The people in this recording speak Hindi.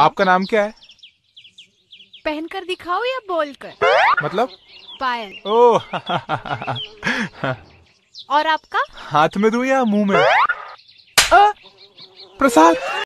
आपका नाम क्या है? पहनकर दिखाओ या बोलकर? मतलब? पायल। ओ और आपका? हाथ में दू या मुँह में? आ, प्रसाद।